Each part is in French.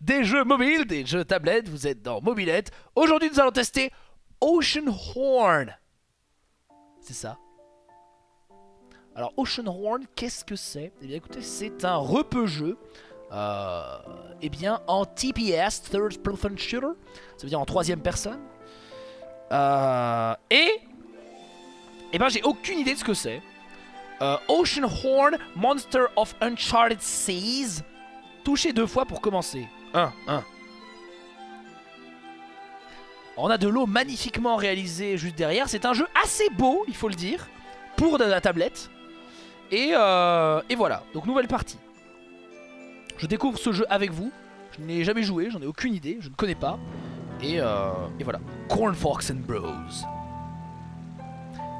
des jeux mobiles, des jeux tablettes. Vous êtes dans Mobilette. Aujourd'hui, nous allons tester Ocean Horn. C'est ça. Alors, Ocean Horn, qu'est-ce que c'est? Eh bien, écoutez, c'est un repeu-jeu. Euh, eh bien, en TPS, Third Person Shooter. Ça veut dire en troisième personne. Euh, et. Eh ben, j'ai aucune idée de ce que c'est. Euh, Ocean Horn, Monster of Uncharted Seas. Touchez deux fois pour commencer. 1, 1. On a de l'eau magnifiquement réalisée juste derrière. C'est un jeu assez beau, il faut le dire, pour de la tablette. Et, euh, et voilà, donc nouvelle partie. Je découvre ce jeu avec vous. Je n'ai jamais joué, j'en ai aucune idée, je ne connais pas. Et, euh, voilà. Corn Fox and Bros.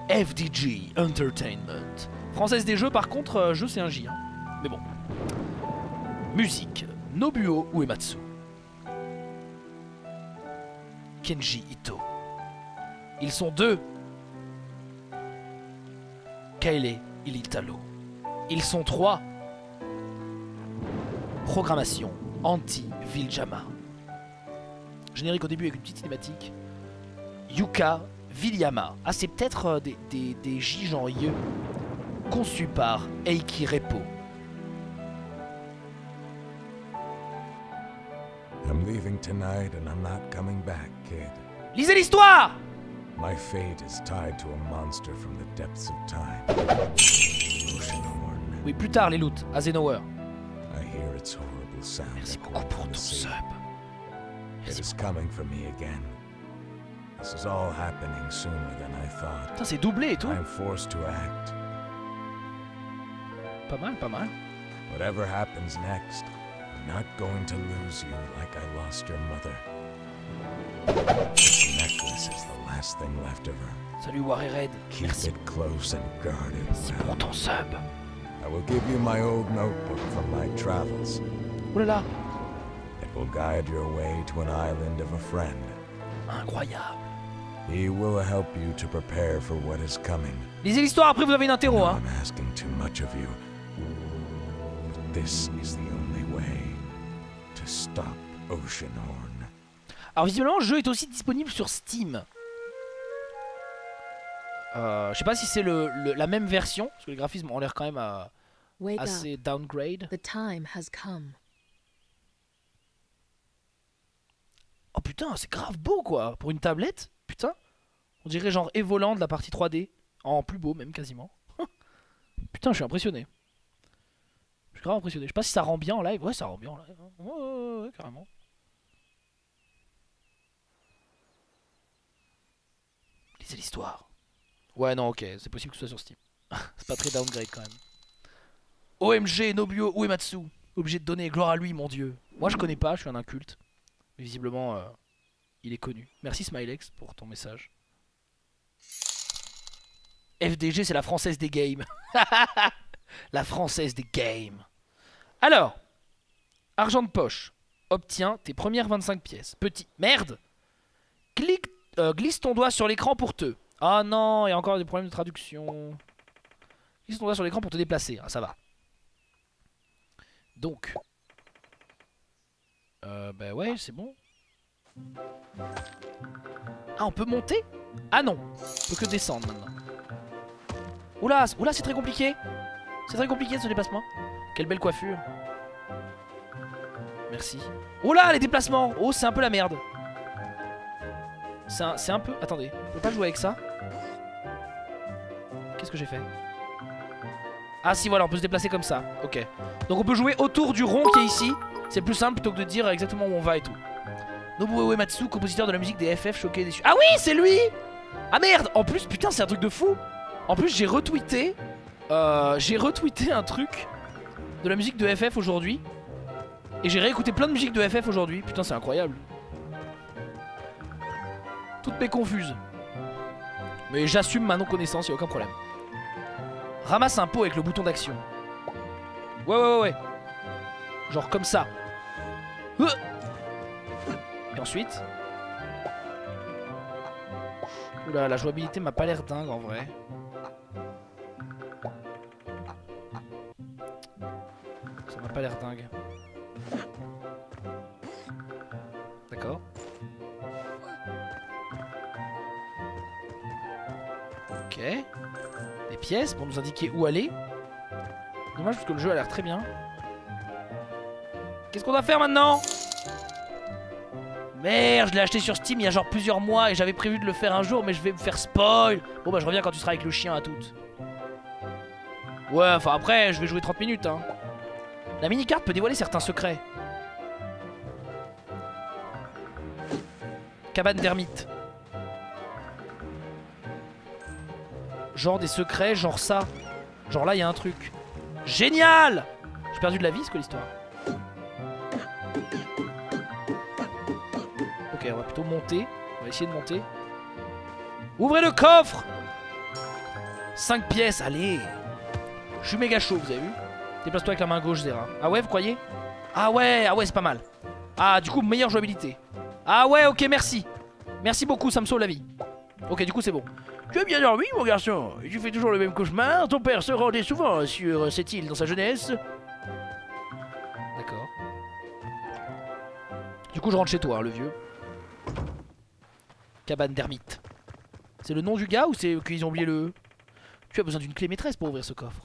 FDG Entertainment. Française des jeux, par contre, euh, jeu c'est un J. hein. Mais bon. Musique. Nobuo Uematsu. Kenji Ito. Ils sont deux. Kaele Ilitalo. Ils sont trois. Programmation anti-Viljama. Générique au début avec une petite cinématique. Yuka Vilyama. Ah, c'est peut-être euh, des, des, des J genre. Conçu par Eiki Repo. Leaving tonight and I'm not coming back, kid. Lisez l'histoire My fate is tied to a monster from the depths of time. Oceanhorn. Oui, plus tard, les loots, à Zenauer. I hear its horrible sound Merci beaucoup pour ton sub. It is coming for me again. This is all happening sooner than I thought. Putain, c'est doublé et tout. I am forced to act. Pas mal, pas mal. Whatever happens next, I'm not going to lose you like I lost your mother. This necklace is the last thing left of her. Salut Warren Red. Keep Merci. it close and guard it Merci well. pour ton sub. I will give you my old notebook from my travels. Oh là là, It will guide your way to an island of a friend. incroyable. He will help you to prepare for what is coming. Lisez l'histoire, après vous avez une interro, No, hein. I'm asking too much of you. This is the only way to stop Oceanhorn. Alors visiblement, le jeu est aussi disponible sur Steam. Euh, je sais pas si c'est le, le- la même version, parce que les graphismes ont l'air quand même euh, assez up. downgrade. The time has come. Oh putain, c'est grave beau quoi, pour une tablette. Putain, on dirait genre Evoland de la partie 3D, en plus beau même quasiment. putain, je suis impressionné. Je suis grave impressionné. Je sais pas si ça rend bien en live. Ouais, ça rend bien en live. hein. Ouais, ouais, ouais, carrément. Lisez l'histoire. Ouais, non, ok, c'est possible que ce soit sur Steam. c'est pas très downgrade quand même. OMG, Nobuo Uematsu. Obligé de donner gloire à lui, mon dieu. Moi, je connais pas, je suis un inculte. Mais visiblement, euh, il est connu. Merci Smilex pour ton message. FDG, c'est la française des games. la française des games. Alors, argent de poche. Obtiens tes premières 25 pièces. Petit. Merde euh, Glisse ton doigt sur l'écran pour te. Ah non, il y a encore des problèmes de traduction. Glisse ton doigt sur l'écran pour te déplacer. Ah, ça va. Donc. Euh, bah ouais, c'est bon. Ah, on peut monter? Ah non, on peut que descendre maintenant. Oula, oula, c'est très compliqué. C'est très compliqué ce déplacement. Quelle belle coiffure. Merci. Oula, les déplacements Oh, c'est un peu la merde. C'est un, peu... Attendez, on peut pas jouer avec ça Qu'est-ce que j'ai fait? Ah si, voilà, on peut se déplacer comme ça. Ok. Donc on peut jouer autour du rond qui est ici. C'est plus simple plutôt que de dire exactement où on va et tout. Nobuo Uematsu, compositeur de la musique des FF choqué déçu. Ah oui, c'est lui Ah merde En plus, putain, c'est un truc de fou En plus, j'ai retweeté... euh, j'ai retweeté un truc de la musique de FF aujourd'hui. Et j'ai réécouté plein de musiques de FF aujourd'hui. Putain, c'est incroyable. Toutes mes confuses. Mais j'assume ma non-connaissance, y a aucun problème. Ramasse un pot avec le bouton d'action. Ouais, ouais, ouais, ouais. Genre comme ça. Euh. Et ensuite. Oula, la jouabilité m'a pas l'air dingue en vrai. pas l'air dingue. D'accord. Ok. Des pièces pour nous indiquer où aller. Dommage parce que le jeu a l'air très bien. Qu'est-ce qu'on va faire maintenant? Merde, je l'ai acheté sur Steam il y a genre plusieurs mois et j'avais prévu de le faire un jour mais je vais me faire spoil. Bon bah je reviens quand tu seras avec le chien à toutes. Ouais, enfin après, je vais jouer 30 minutes hein. La mini-carte peut dévoiler certains secrets. Cabane d'ermite. Genre des secrets, genre ça. Genre là il y a un truc. Génial J'ai perdu de la vie, c'est quoi l'histoire Ok, on va plutôt monter. On va essayer de monter. Ouvrez le coffre 5 pièces, allez Je suis méga chaud, vous avez vu? Déplace-toi avec la main gauche, Zera. Ah ouais, vous croyez? Ah ouais, ah ouais, c'est pas mal. Ah, du coup, meilleure jouabilité. Ah ouais, ok, merci. Merci beaucoup, ça me sauve la vie. Ok, du coup, c'est bon. Tu as bien dormi, mon garçon Tu fais toujours le même cauchemar Ton père se rendait souvent sur cette île dans sa jeunesse D'accord. Du coup, je rentre chez toi, hein, le vieux. Cabane d'ermite. C'est le nom du gars ou c'est qu'ils ont oublié le... Tu as besoin d'une clé maîtresse pour ouvrir ce coffre.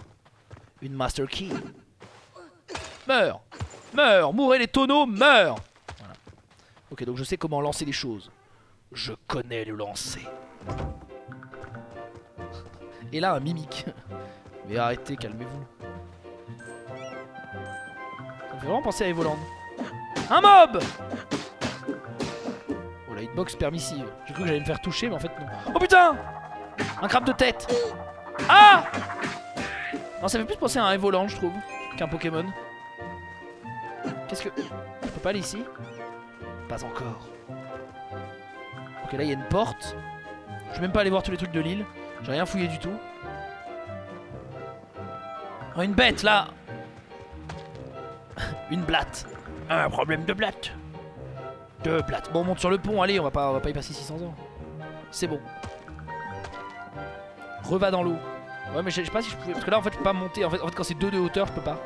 Une master key. Meurs Meurs Mourez les tonneaux, meurs Voilà. Ok, donc je sais comment lancer les choses. Je connais le lancer. Et là, un mimique. Mais arrêtez, calmez-vous. Ça vraiment penser à Evoland. Un mob Oh la hitbox permissive. J'ai cru que j'allais me faire toucher, mais en fait non. Oh putain Un crabe de tête Ah Non, ça fait plus penser à un Evoland, je trouve, qu'un Pokémon. Qu'est-ce que... Je peux pas aller ici? Pas encore. Ok, là, il y a une porte. Je vais même pas aller voir tous les trucs de l'île. J'ai rien fouillé du tout. Oh, une bête, là Une blatte. Un problème de blatte. Deux blattes. Bon, on monte sur le pont, allez, on va pas, on va pas y passer 600 ans. C'est bon. Reva dans l'eau. Ouais, mais je sais pas si je pouvais... Parce que là, en fait, je peux pas monter. En fait, quand c'est deux de hauteur, je peux pas.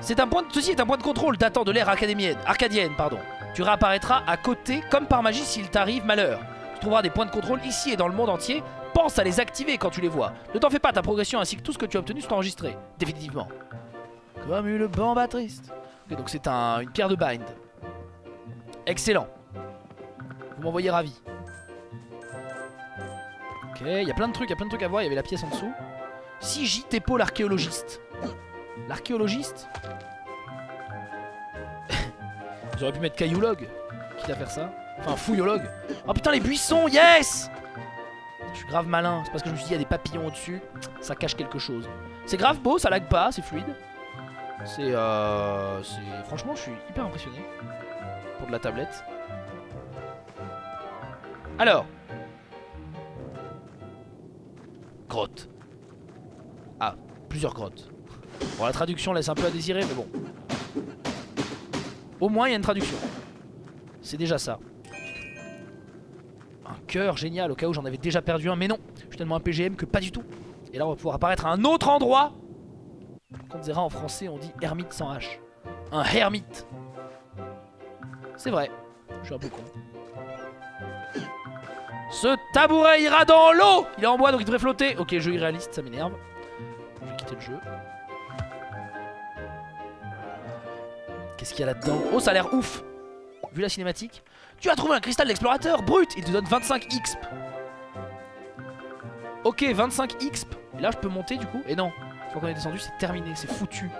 C'est un point. Ceci est un point de contrôle datant de l'ère académienne. Arcadienne, pardon. Tu réapparaîtras à côté, comme par magie, s'il t'arrive malheur. Tu trouveras des points de contrôle ici et dans le monde entier. Pense à les activer quand tu les vois. Ne t'en fais pas, ta progression ainsi que tout ce que tu as obtenu sont enregistrés. Définitivement. Comme une bamba triste. Ok, donc c'est un, une pierre de bind. Excellent. Vous m'envoyez ravi. Ok, il y a plein de trucs, il y a plein de trucs à voir. Il y avait la pièce en dessous. Si J t'épaule l'archéologiste. L'archéologiste J'aurais pu mettre cailloulog. Quitte à faire ça. Enfin, fouillologue. Oh putain, les buissons, yes Je suis grave malin. C'est parce que je me suis dit, il y a des papillons au-dessus. Ça cache quelque chose. C'est grave beau, ça lag pas, c'est fluide. C'est euh... Franchement, je suis hyper impressionné. Pour de la tablette. Alors. Grotte. Ah, plusieurs grottes. Bon, la traduction laisse un peu à désirer, mais bon. Au moins, il y a une traduction. C'est déjà ça. Un cœur génial, au cas où j'en avais déjà perdu un. Mais non, je suis tellement un PGM que pas du tout. Et là, on va pouvoir apparaître à un autre endroit. Quand Zera en français, on dit ermite sans H. Un hermite. C'est vrai. Je suis un peu con. Ce tabouret ira dans l'eau Il est en bois, donc il devrait flotter. Ok, jeu irréaliste, ça m'énerve. Je vais quitter le jeu. Qu'est-ce qu'il y a là-dedans? Oh, ça a l'air ouf Vu la cinématique. Tu as trouvé un cristal d'explorateur brut Il te donne 25 XP. Ok, 25 XP. Et là, je peux monter du coup Et non. Une fois qu'on est descendu, c'est terminé. C'est foutu.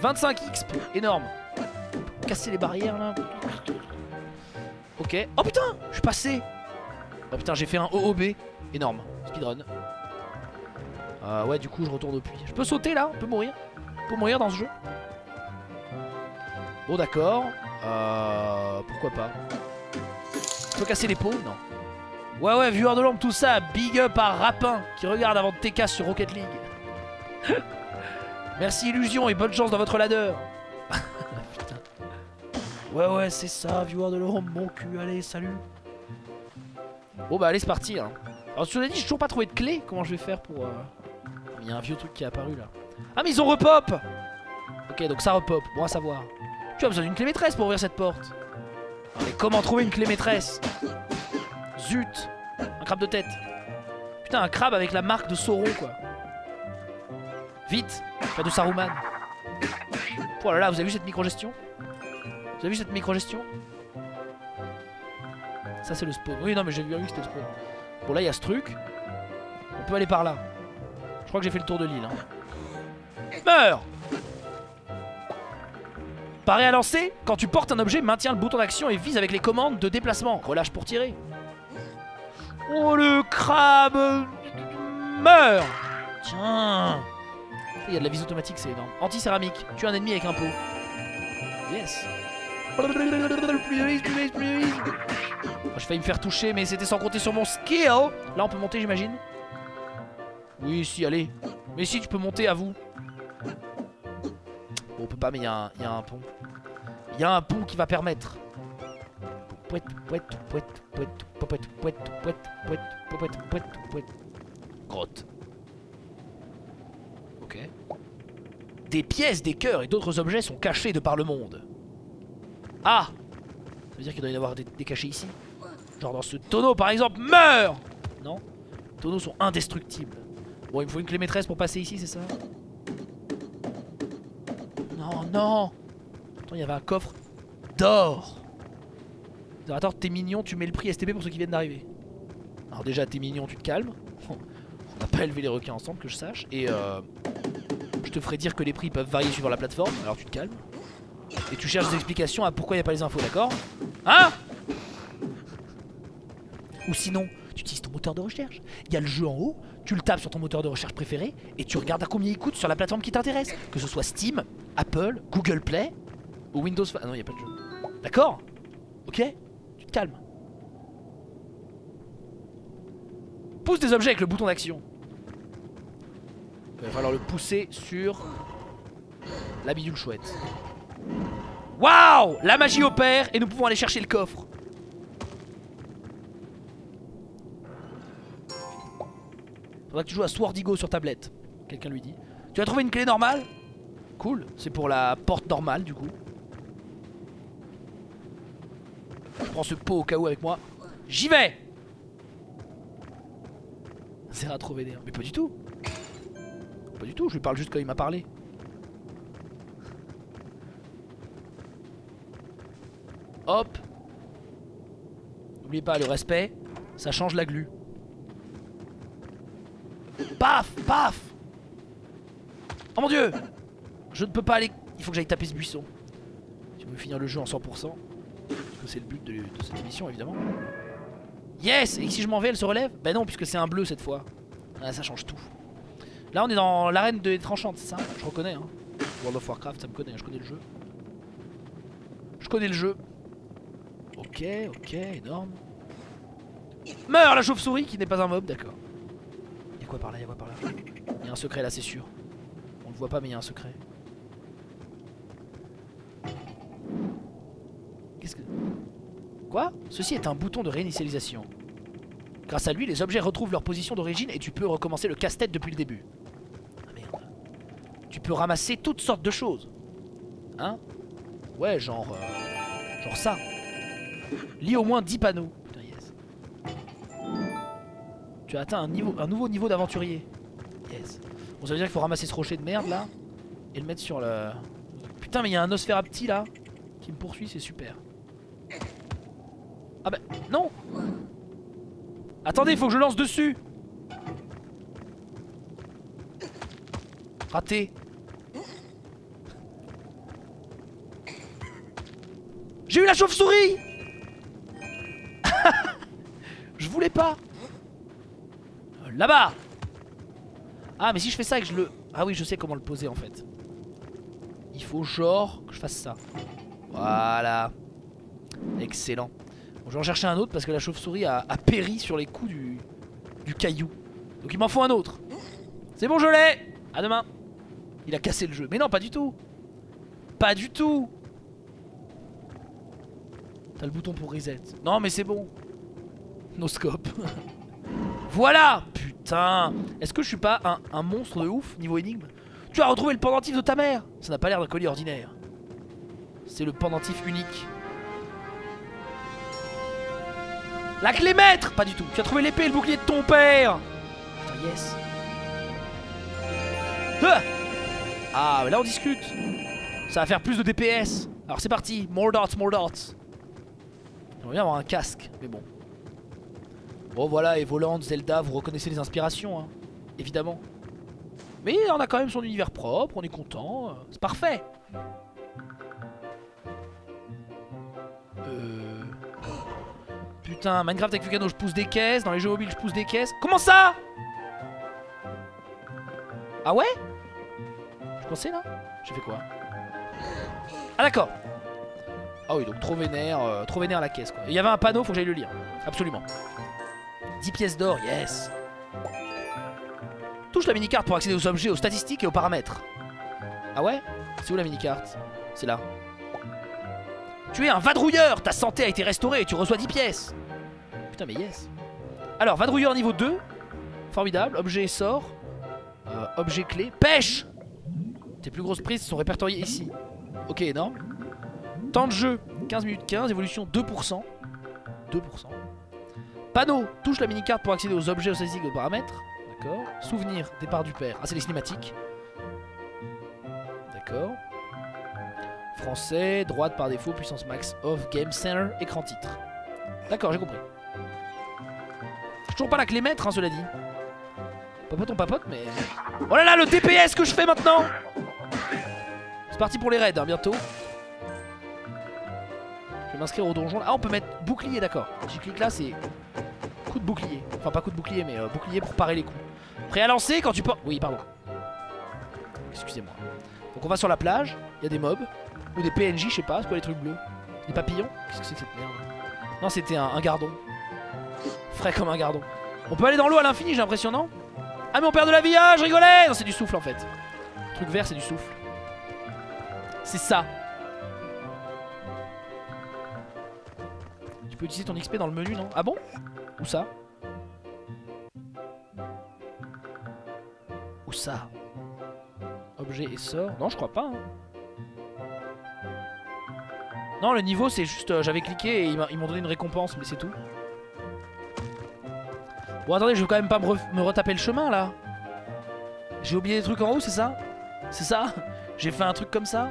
25 XP. Énorme. Casser les barrières là. Ok. Oh putain Je suis passé Oh putain, j'ai fait un OOB. Énorme. Speedrun. Euh, ouais, du coup, je retourne au puits. Je peux sauter là On peut mourir On peut mourir dans ce jeu Bon, d'accord. Euh, pourquoi pas Je peux casser les pots Non. Ouais, ouais, viewer de l'ombre, tout ça. Big up à Rapin qui regarde avant de TK sur Rocket League. Merci Illusion et bonne chance dans votre ladder. Ouais, ouais, c'est ça, viewer de l'ombre, mon cul. Allez, salut. Bon, bah, allez, c'est parti. Hein. Alors, tu l'as dit, j'ai toujours pas trouvé de clé. Comment je vais faire pour. Euh, il y a un vieux truc qui est apparu là. Ah, mais ils ont repop Ok, donc ça repop. Bon à savoir. Tu as besoin d'une clé maîtresse pour ouvrir cette porte. Mais comment trouver une clé maîtresse? Zut Un crabe de tête. Putain, un crabe avec la marque de Sauron, quoi. Vite Pas de Saruman. Oh là là, vous avez vu cette micro-gestion? Vous avez vu cette micro-gestion? Ça, c'est le spawn. Oui, non, mais j'ai bien vu que c'était le spawn. Bon, là, il y a ce truc. On peut aller par là. Je crois que j'ai fait le tour de l'île. Hein. Meurs Paré à lancer, quand tu portes un objet, maintiens le bouton d'action et vise avec les commandes de déplacement. Relâche pour tirer. Oh le crabe Meurs Tiens Il y a de la vis automatique, c'est énorme. Anti-céramique, tue un ennemi avec un pot. Yes Plus de plus de plus de J'ai failli me faire toucher, mais c'était sans compter sur mon skill Là, on peut monter, j'imagine Oui, si, allez. Mais si, tu peux monter à vous. Bon, on peut pas, mais il y, a un pont. Il y a un pont qui va permettre. Grotte. Ok. Des pièces, des cœurs et d'autres objets sont cachés de par le monde. Ah Ça veut dire qu'il doit y avoir des, des cachés ici Genre dans ce tonneau par exemple. Meurs Non Les tonneaux sont indestructibles. Bon, il me faut une clé maîtresse pour passer ici, c'est ça? Non, non Attends, il y avait un coffre d'or Attends, t'es mignon, tu mets le prix STP pour ceux qui viennent d'arriver. Alors déjà, t'es mignon, tu te calmes. On n'a pas élevé les requins ensemble, que je sache. Et euh, je te ferai dire que les prix peuvent varier suivant la plateforme, alors tu te calmes. Et tu cherches des explications à pourquoi il n'y a pas les infos, d'accord Hein Ou sinon, tu utilises ton moteur de recherche. Il y a le jeu en haut, tu le tapes sur ton moteur de recherche préféré et tu regardes à combien il coûte sur la plateforme qui t'intéresse. Que ce soit Steam, Apple, Google Play ou Windows... Ah non, il n'y a pas de jeu. D'accord Ok Tu te calmes. Pousse des objets avec le bouton d'action. Il va falloir le pousser sur la bidule chouette. Waouh La magie opère et nous pouvons aller chercher le coffre. Faudra que tu joues à Swordigo sur tablette. Quelqu'un lui dit. Tu as trouvé une clé normale? Cool. C'est pour la porte normale du coup. Je prends ce pot au cas où avec moi. J'y vais C'est à trop vénère. Mais pas du tout. Pas du tout, je lui parle juste quand il m'a parlé. Hop. N'oubliez pas, le respect, ça change la glu. Paf Paf Oh mon dieu Je ne peux pas aller... Il faut que j'aille taper ce buisson. Si on veut finir le jeu en 100% c'est le but de, cette émission évidemment. Yes Et si je m'en vais, elle se relève? Bah non, puisque c'est un bleu cette fois. Ah, ça change tout. Là, on est dans l'arène des tranchantes, c'est ça Je reconnais, hein. World of Warcraft, ça me connaît, je connais le jeu. Je connais le jeu. Ok, ok, énorme. Meurs la chauve-souris qui n'est pas un mob, d'accord. Y'a quoi par là, y'a quoi par là? Y'a un secret là, c'est sûr. On le voit pas, mais y'a un secret. Qu'est-ce que... Quoi? Ceci est un bouton de réinitialisation. Grâce à lui, les objets retrouvent leur position d'origine et tu peux recommencer le casse-tête depuis le début. Ah merde. Tu peux ramasser toutes sortes de choses. Hein? Ouais, genre... Euh, genre ça. Lis au moins 10 panneaux. Yes. Tu as atteint un, nouveau niveau d'aventurier. Yes. Bon, ça veut dire qu'il faut ramasser ce rocher de merde là. Et le mettre sur le... Putain, mais il y a un Nosferapti là. Qui me poursuit, c'est super. Ah bah non Attendez, il faut que je lance dessus Raté J'ai eu la chauve-souris Voulais pas Là-bas Ah mais si je fais ça et que je le... Ah oui je sais comment le poser en fait Il faut genre que je fasse ça Voilà Excellent je vais en chercher un autre parce que la chauve-souris a, péri sur les coups du, du caillou. Donc il m'en faut un autre. C'est bon, je l'ai À demain Il a cassé le jeu. Mais non, pas du tout Pas du tout T'as le bouton pour reset. Non, mais c'est bon. Voilà Putain Est-ce que je suis pas un, monstre de ouf niveau énigme? Tu as retrouvé le pendentif de ta mère Ça n'a pas l'air d'un colis ordinaire. C'est le pendentif unique. La clé maître Pas du tout. Tu as trouvé l'épée et le bouclier de ton père yes. Ah, là on discute. Ça va faire plus de DPS. Alors c'est parti, more dots, more dots. J'aimerais bien avoir un casque, mais bon. Bon voilà, Evoland, Zelda, vous reconnaissez les inspirations, hein, évidemment. Mais on a quand même son univers propre, on est content, euh, c'est parfait. Euh... Putain, Minecraft avec Fugano, je pousse des caisses, dans les jeux mobiles je pousse des caisses. Comment ça? Ah ouais? Je pensais là? J'ai fait quoi? Ah d'accord Ah oui, donc trop vénère, euh, trop vénère la caisse quoi. Il y avait un panneau, faut que j'aille le lire. Absolument. 10 pièces d'or, yes Touche la mini-carte pour accéder aux objets, aux statistiques et aux paramètres. Ah ouais? C'est où la mini-carte? C'est là. Tu es un vadrouilleur Ta santé a été restaurée et tu reçois 10 pièces Putain mais yes Alors, vadrouilleur niveau 2. Formidable. Objet et sort. Euh, objet clé. Pêche Tes plus grosses prises sont répertoriées ici. Ok, énorme. Temps de jeu, 15 minutes 15. Évolution 2%. 2%. Panneau, touche la mini-carte pour accéder aux objets, aux statistiques et aux paramètres. D'accord. Souvenir, départ du père. Ah, c'est les cinématiques. D'accord. Français, droite par défaut, puissance max, off, game center, écran titre. D'accord, j'ai compris. Toujours pas la clé maître, hein, cela dit. Papote on papote, mais... Oh là là, le DPS que je fais maintenant C'est parti pour les raids, hein, bientôt. Je vais m'inscrire au donjon. Ah, on peut mettre bouclier, d'accord. Si je clique là, c'est de bouclier. Enfin, pas coup de bouclier, mais euh, bouclier pour parer les coups. Prêt à lancer quand tu portes... Oui, pardon. Excusez-moi. Donc on va sur la plage, il y a des mobs. Ou des PNJ, je sais pas, c'est quoi les trucs bleus? Des papillons? Qu'est-ce que c'est que cette merde? Non, c'était un, gardon. Frais comme un gardon. On peut aller dans l'eau à l'infini, j'ai l'impression, non? Ah, mais on perd de la vie, ah, je rigolais Non, c'est du souffle en fait. Truc vert, c'est du souffle. C'est ça. Tu peux utiliser ton XP dans le menu, non? Ah bon? Où ça? Où ça? Objet et sort? Non, je crois pas. hein. Non, le niveau, c'est juste... euh, J'avais cliqué et ils m'ont donné une récompense, mais c'est tout. Bon, attendez, je veux quand même pas me retaper le chemin, là. J'ai oublié des trucs en haut, c'est ça? C'est ça? J'ai fait un truc comme ça?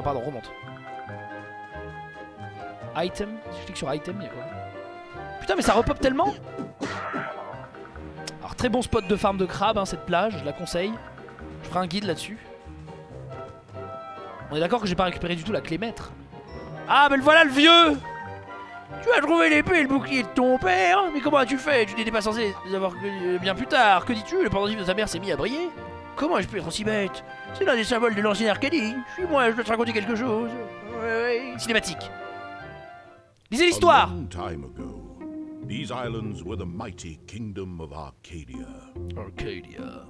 Ah, pardon, remonte. Item. Si je clique sur item, il y a quoi? Putain, mais ça repop tellement Alors, très bon spot de farm de crabe, hein, cette plage, je la conseille. Je ferai un guide là-dessus. On est d'accord que j'ai pas récupéré du tout la clé maître. Ah, mais le voilà le vieux Tu as trouvé l'épée et le bouclier de ton père Mais comment as-tu fait? Tu n'étais pas censé les avoir que- bien plus tard. Que dis-tu? Le pendentif de ta mère s'est mis à briller Comment ai-je pu être aussi bête? C'est l'un des symboles de l'ancienne Arcadie. Suis-moi, je dois te raconter quelque chose. Ouais, ouais. Cinématique. Lisez l'histoire long time ago, these islands were the mighty kingdom of Arcadia. Arcadia.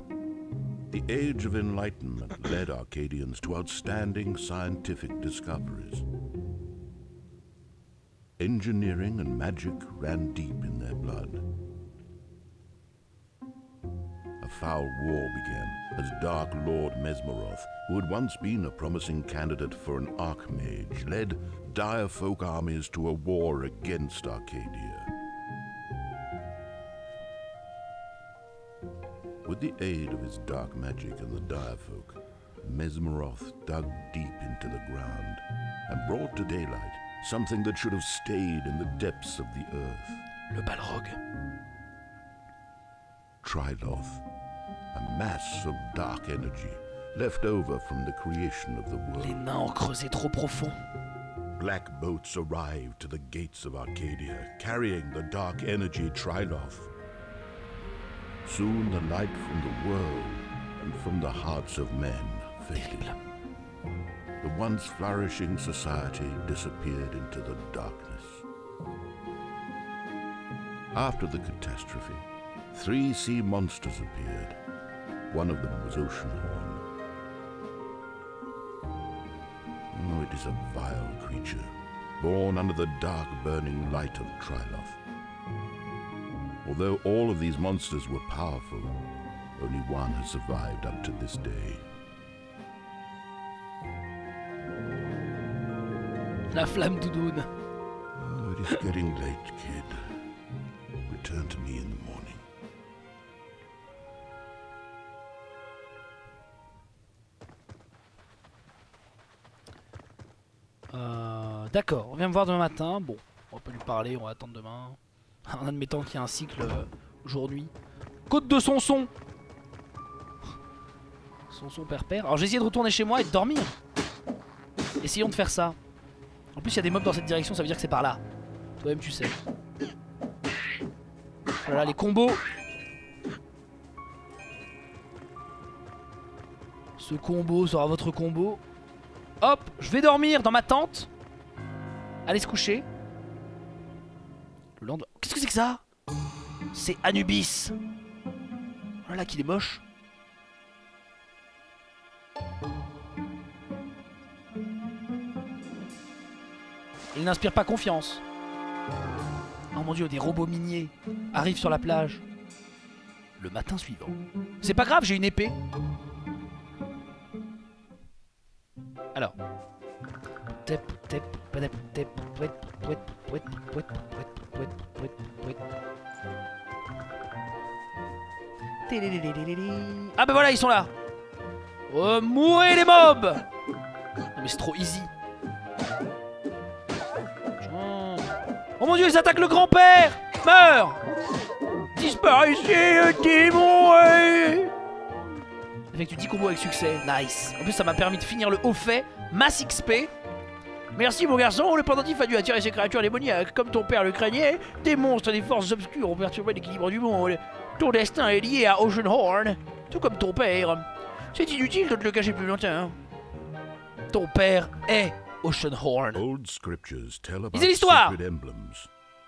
The Age of Enlightenment led Arcadians to outstanding scientific discoveries. Engineering and magic ran deep in their blood. Foul war began as Dark Lord Mesmeroth, who had once been a promising candidate for an Archmage, led dire folk armies to a war against Arcadia. With the aid of his dark magic and the dire folk, Mesmeroth dug deep into the ground and brought to daylight something that should have stayed in the depths of the earth. Le Balrog. Triloth, a mass of dark energy left over from the creation of the Les world. nains ont creusé trop profond. Black boats arrived to the gates of Arcadia, carrying the dark energy Triloth. Soon the light from the world and from the hearts of men faded. The once flourishing society disappeared into the darkness. After the catastrophe, three sea monsters appeared. One of them was Oceanhorn. Oh, it is a vile creature, born under the dark burning light of Triloth. Although all of these monsters were powerful, only one has survived up to this day. La flamme doudoune. Oh, it is getting late, kid. Return to me in the morning. D'accord, on vient me voir demain matin. Bon, on pas lui parler, on va attendre demain. En admettant qu'il y a un cycle euh, jour-nuit. Côte de Sonson Sonson père-père. Alors j'ai essayé de retourner chez moi et de dormir. Essayons de faire ça. En plus, il y a des mobs dans cette direction, ça veut dire que c'est par là. Toi-même, tu sais. Voilà les combos. Ce combo sera votre combo. Hop, je vais dormir dans ma tente. Allez se coucher. Le lendemain. Qu'est-ce que c'est que ça? C'est Anubis. Oh là qu'il est moche. Il n'inspire pas confiance. Oh mon dieu, des robots miniers arrivent sur la plage. Le matin suivant. C'est pas grave, j'ai une épée. Alors. Tep, tep, ah bah voilà, ils sont là. Oh, mourrez les mobs. Non mais c'est trop easy. Oh mon dieu, ils attaquent le grand-père. Meurs. Disparaissez, le démon Effectue 10 combos avec succès, nice. En plus, ça m'a permis de finir le haut fait, masse XP, Merci mon garçon, le pendentif a dû attirer ces créatures démoniaques. Comme ton père le craignait, des monstres et des forces obscures ont perturbé l'équilibre du monde. Ton destin est lié à Oceanhorn, tout comme ton père. C'est inutile de te le cacher plus longtemps. Ton père est Oceanhorn. Old scriptures tell about Lisez l'histoire.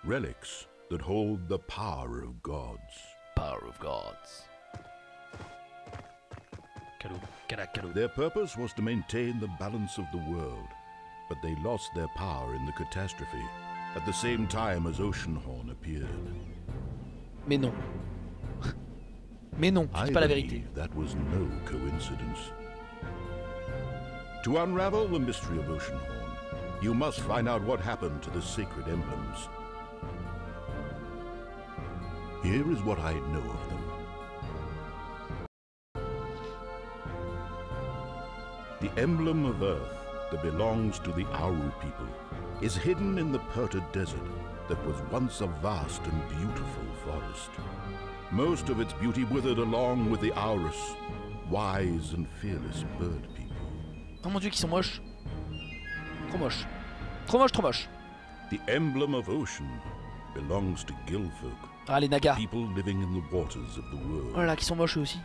relics that hold the power of gods. Power of Gods. Their purpose was to maintain the balance of the world, but they lost their power in the catastrophe at the same time as Oceanhorn appeared. Mais non. Mais non, I c'est pas la vérité. that was no coincidence. To unravel the mystery of Oceanhorn, you must find out what happened to the sacred emblems. Here is what I know of them. The emblem of Earth that belongs to the Auru people is hidden in the Perta Desert that was once a vast and beautiful forest. Most of its beauty withered along with the Aurus, wise and fearless bird people. Oh mon dieu, qu'ils sont moches. Trop moches. Trop moche, trop moche. The emblem of ocean belongs to Gilfolk, Ah, les nagas. people living in the waters of the Oh world. là là, qui sont moches eux aussi.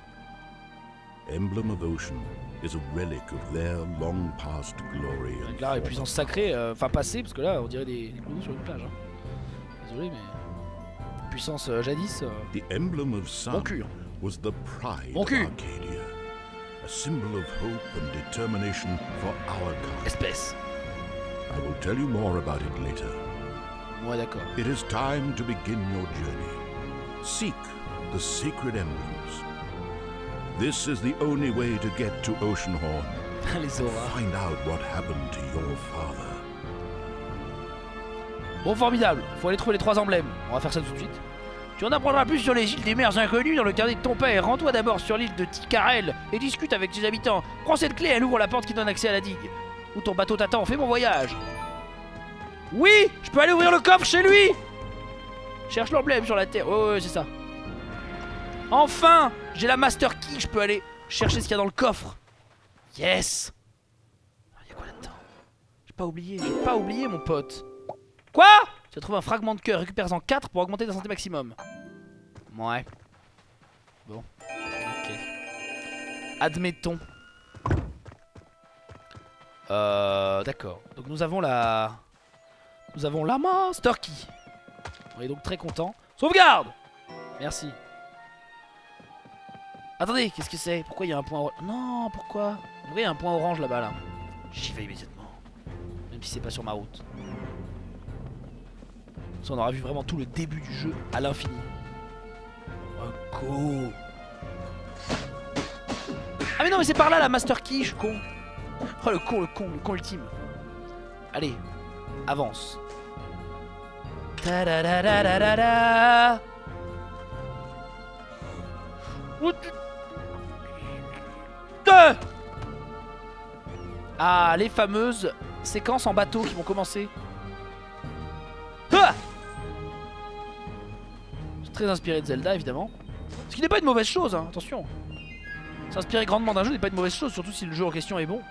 Emblem of ocean is a relic of their long past glory and Là, les puissances sacrées, euh, enfin passées, parce que là, on dirait des, des clowns sur une plage. hein. Désolé, mais. Puissance euh, jadis. euh, The emblem of Bon sun cul. was the pride Bon of. Arcadia, a symbol of hope and determination for our kind. Espèce. I will tell you more about it later. Ouais, d'accord. It is time to begin your journey. Seek the sacred emblems. This is the only way to get to Oceanhorn. Find out what happened to your father. Bon, formidable. Faut aller trouver les trois emblèmes. On va faire ça tout de suite. Tu en apprendras plus sur les îles des mers inconnues dans le carnet de ton père. Rends-toi d'abord sur l'île de Ticarel et discute avec ses habitants. Prends cette clé, elle ouvre la porte qui donne accès à la digue. Où ton bateau t'attend, fais mon voyage. Oui, je peux aller ouvrir le coffre chez lui. Cherche l'emblème sur la terre. Ouais, ouais, c'est ça. Enfin, j'ai la master key, je peux aller chercher ce qu'il y a dans le coffre. Yes. Il y a quoi là-dedans? J'ai pas oublié, j'ai pas oublié mon pote. Quoi? Tu as trouvé un fragment de cœur, récupère-en 4 pour augmenter ta santé maximum. Ouais. Bon. Ok. Admettons. Euh. D'accord. Donc nous avons la. Nous avons la Master Key. On est donc très content. Sauvegarde Merci. Attendez, qu'est-ce que c'est? Pourquoi il y a un point orange Non, pourquoi? Il y a un point orange là-bas, là. J'y vais immédiatement. Même si c'est pas sur ma route. Ça, on aura vu vraiment tout le début du jeu à l'infini. Oh, go Ah mais non, mais c'est par là, la Master Key, je suis con. Oh, le con, le con, le con ultime. Allez, avance. Ah, les fameuses séquences en bateau qui vont commencer. Ah très inspiré de Zelda, évidemment. Ce qui n'est pas une mauvaise chose, hein, attention. S'inspirer grandement d'un jeu n'est pas une mauvaise chose, surtout si le jeu en question est bon.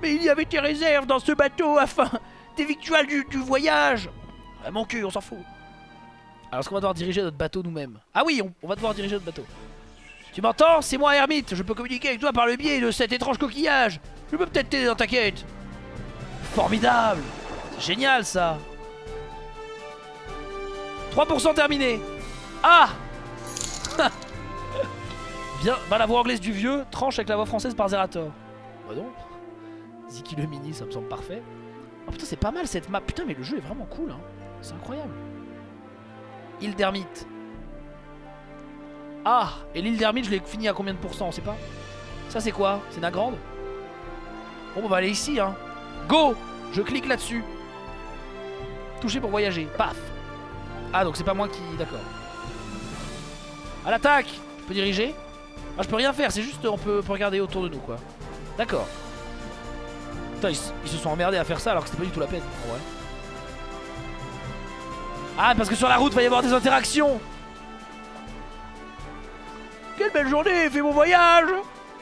Mais il y avait tes réserves dans ce bateau afin des victuailles du, voyage Vraiment Mon on s'en fout. Alors est-ce qu'on va devoir diriger notre bateau nous-mêmes? Ah oui, on va devoir diriger notre bateau. Tu m'entends C'est moi, Hermite. Je peux communiquer avec toi par le biais de cet étrange coquillage. Je peux peut-être t'aider dans ta quête. Formidable. C'est génial, ça. 3% terminé. Ah Bien, bah la voix anglaise du vieux tranche avec la voix française par Zerator. Bah non. Ziki le mini, ça me semble parfait. Oh putain, c'est pas mal cette map. Putain, mais le jeu est vraiment cool. Hein. C'est incroyable. Île d'ermite. Ah Et l'île d'ermite, je l'ai fini à combien de pourcents On sait pas. Ça, c'est quoi? C'est Nagrande Bon, on va aller ici. Hein. Go Je clique là-dessus. Toucher pour voyager. Paf Ah, donc c'est pas moi qui... D'accord. À l'attaque Je peux diriger? Ah, je peux rien faire. C'est juste, on peut, regarder autour de nous, quoi. D'accord. Putain, ils, se sont emmerdés à faire ça alors que c'était pas du tout la peine. Ah, parce que sur la route, va y avoir des interactions. Quelle belle journée, fais mon voyage.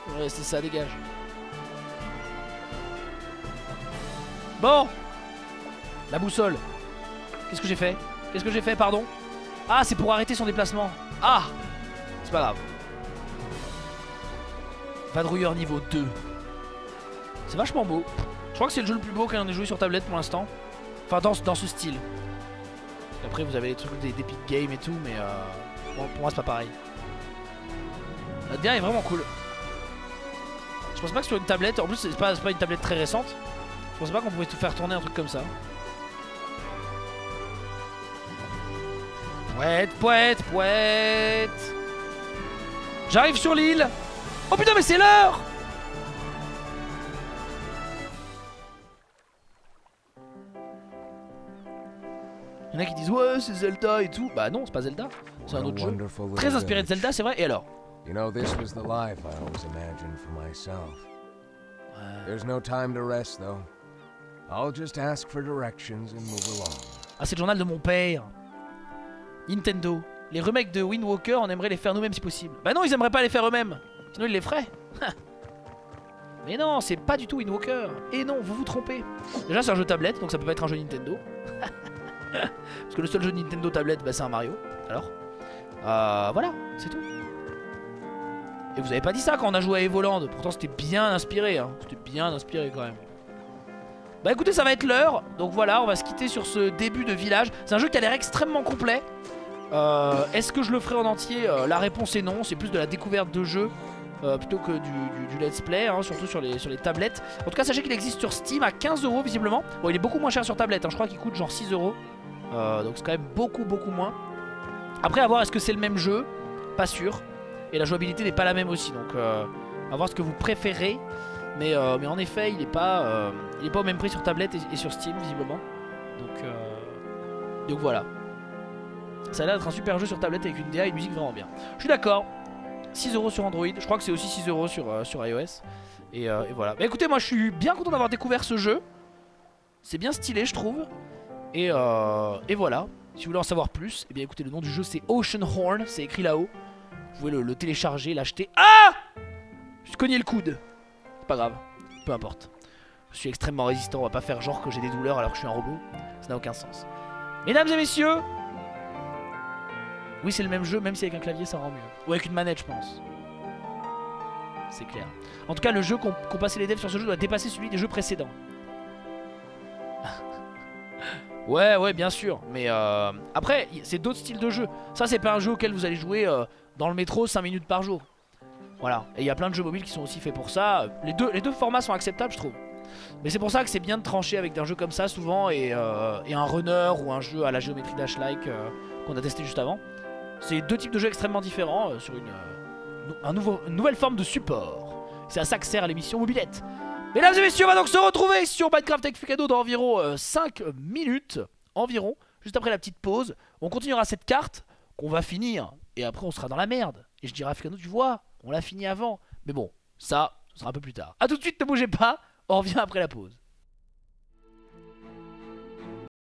Ouais, c'est ça, dégage. Bon. La boussole. Qu'est-ce que j'ai fait? Qu'est-ce que j'ai fait, pardon? Ah, c'est pour arrêter son déplacement. Ah C'est pas grave. Vadrouilleur niveau 2. C'est vachement beau. Je crois que c'est le jeu le plus beau qu'on ait joué sur tablette pour l'instant. Enfin, dans, ce- dans ce style. Après, vous avez les trucs des d'Epic Games et tout, mais euh, bon, pour moi, c'est pas pareil. La DA est vraiment cool. Je pense pas que sur une tablette, en plus, c'est pas, pas une tablette très récente. Je pense pas qu'on pouvait tout faire tourner un truc comme ça. Poète, poète, poète. J'arrive sur l'île. Oh putain, mais c'est l'heure Il y en a qui disent ouais c'est Zelda et tout. Bah non c'est pas Zelda, c'est un autre jeu. Très inspiré de. Zelda c'est vrai. Et alors? You know, this was the life I always imagined for myself. There's no time to rest, though. I'll just ask for directions and move along. Ah c'est le journal de mon père. Nintendo. Les remakes de Wind Walker on aimerait les faire nous-mêmes si possible. Bah non ils aimeraient pas les faire eux-mêmes. Sinon ils les feraient. Mais non c'est pas du tout Wind Walker. Et non vous vous trompez. Déjà c'est un jeu tablette donc ça peut pas être un jeu Nintendo. Parce que le seul jeu Nintendo tablette bah c'est un Mario. Alors? Euh, Voilà c'est tout. Et vous avez pas dit ça quand on a joué à Evoland. Pourtant c'était bien inspiré. Hein. C'était bien inspiré quand même. Bah écoutez, ça va être l'heure. Donc voilà, on va se quitter sur ce début de village. C'est un jeu qui a l'air extrêmement complet. Euh, Est-ce que je le ferai en entier? Euh, La réponse est non. C'est plus de la découverte de jeu euh, plutôt que du, let's play, hein, surtout sur les, sur les tablettes. En tout cas, sachez qu'il existe sur Steam à 15 euros visiblement. Bon, il est beaucoup moins cher sur tablette. hein. Je crois qu'il coûte genre 6 euros. Donc c'est quand même beaucoup, beaucoup moins. Après, à voir est-ce que c'est le même jeu? Pas sûr. Et la jouabilité n'est pas la même aussi. Donc, euh, à voir ce que vous préférez. Mais, euh, mais en effet, il n'est pas, euh, il est pas au même prix sur tablette et, sur Steam, visiblement. Donc, euh, donc voilà. Ça a l'air d'être un super jeu sur tablette avec une DA et une musique vraiment bien. Je suis d'accord. 6€ sur Android. Je crois que c'est aussi 6€ sur, sur iOS. Et, voilà. Bah écoutez, moi je suis bien content d'avoir découvert ce jeu. C'est bien stylé, je trouve. Et, et voilà. Si vous voulez en savoir plus, eh bien écoutez, le nom du jeu c'est Ocean Horn. C'est écrit là-haut. Vous pouvez le, télécharger, l'acheter. Ah Je cogné le coude. C'est pas grave. Peu importe. Je suis extrêmement résistant. On va pas faire genre que j'ai des douleurs alors que je suis un robot. Ça n'a aucun sens. Mesdames et messieurs. Oui, c'est le même jeu, même si avec un clavier ça rend mieux. Ou avec une manette, je pense. C'est clair. En tout cas, le jeu qu'ont passé les devs sur ce jeu doit dépasser celui des jeux précédents. ouais, ouais, bien sûr. Mais euh, après, c'est d'autres styles de jeu. Ça, c'est pas un jeu auquel vous allez jouer euh, dans le métro 5 minutes par jour. Voilà. Et il y a plein de jeux mobiles qui sont aussi faits pour ça. Les deux, formats sont acceptables, je trouve. Mais c'est pour ça que c'est bien de trancher avec un jeu comme ça souvent et, euh, et un runner ou un jeu à la géométrie dash-like euh, qu'on a testé juste avant. C'est deux types de jeux extrêmement différents euh, sur une nouvelle forme de support. C'est à ça que sert l'émission Mobilette. Mesdames et messieurs, on va donc se retrouver sur Minecraft avec Fukado dans environ 5 minutes. Environ. juste après la petite pause. On continuera cette carte qu'on va finir. Et après, on sera dans la merde. Et je dirai à Africano, tu vois, on l'a fini avant. Mais bon, ça, ce sera un peu plus tard. A tout de suite, ne bougez pas. On revient après la pause.